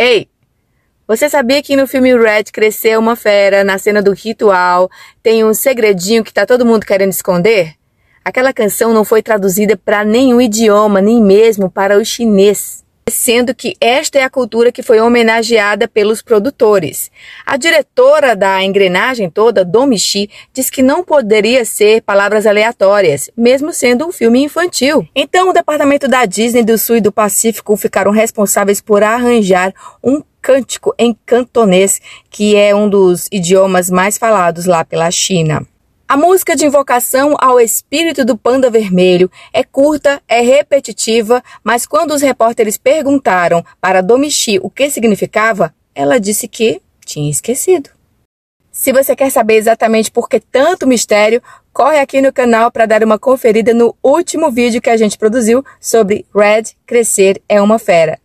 Ei, você sabia que no filme Red Crescer uma Fera, na cena do ritual, tem um segredinho que tá todo mundo querendo esconder? Aquela canção não foi traduzida para nenhum idioma, nem mesmo para o chinês sendo que esta é a cultura que foi homenageada pelos produtores. A diretora da engrenagem toda, Domichi, diz que não poderia ser palavras aleatórias, mesmo sendo um filme infantil. Então, o departamento da Disney do Sul e do Pacífico ficaram responsáveis por arranjar um cântico em cantonês, que é um dos idiomas mais falados lá pela China. A música de invocação ao espírito do panda vermelho é curta, é repetitiva, mas quando os repórteres perguntaram para Domichi o que significava, ela disse que tinha esquecido. Se você quer saber exatamente por que tanto mistério, corre aqui no canal para dar uma conferida no último vídeo que a gente produziu sobre Red Crescer é uma Fera.